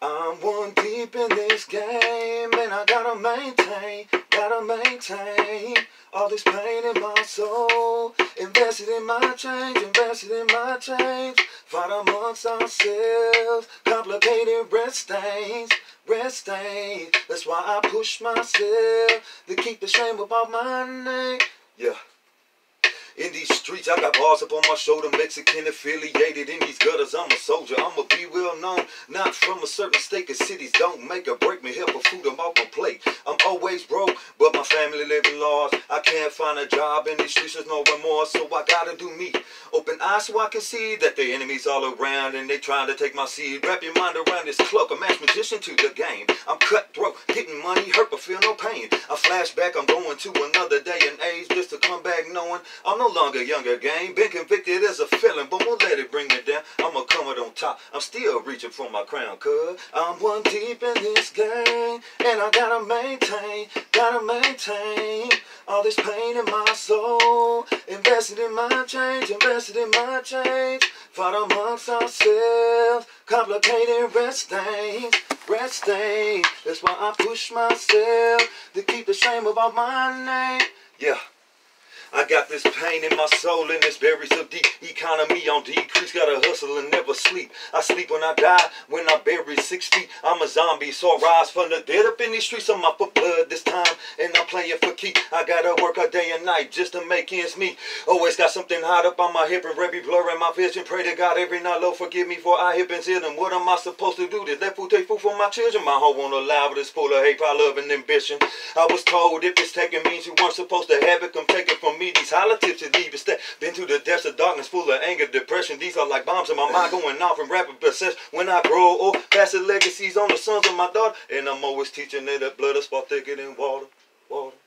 I'm one deep in this game, and I gotta maintain, gotta maintain all this pain in my soul. Invested in my change, invested in my change. Fight amongst ourselves, complicated red stains, red stains. That's why I push myself to keep the shame above my name. Yeah. In these streets, I got bars up on my shoulder, Mexican affiliated. In these gutters, I'm a soldier. I'ma be well known, not from a certain state. Cause cities don't make or break me. Help a food, I'm off my plate. I'm always broke, but my family living large. I can't find a job in these streets, there's no remorse. So I gotta do me. Open eyes so I can see that the enemy's all around and they trying to take my seed. Wrap your mind around this cloak, a match magician to the game. I'm cutthroat, getting money, hurt but feel no pain. I flash back, I'm going to another day and age just to come back knowing I'm no longer younger game. Been convicted as a felon, but won't let it bring me down. I'ma come out on top. I'm still reaching for my crown, cuz I'm one deep in this game. And I gotta maintain, gotta maintain all this pain in my soul. Invested in my change, invested in my change. Fight amongst ourselves, complicated rest stains, rest stains. That's why I push myself to keep the shame about my name. Yeah. I got this pain in my soul and it's buried so deep. Economy on decrease, gotta hustle and never sleep. I sleep when I die, when I bury six feet. I'm a zombie, so I rise from the dead up in these streets. I'm out for blood this time, and I'm playing for keep. I gotta work a day and night just to make ends meet. Always got something hot up on my hip and be blurring my vision. Pray to God every night, Lord, forgive me for I have been sinning. What am I supposed to do? This let food take food for my children. My home won't allow it. It's full of hate, pride, love, and ambition. I was told if it's taken means you weren't supposed to have it, come take from. These politics should leave instead. Been through the depths of darkness, full of anger, depression. These are like bombs in my mind going off in rapid process. When I grow old, passing legacies on the sons of my daughter. And I'm always teaching that the blood is far thicker than water, water.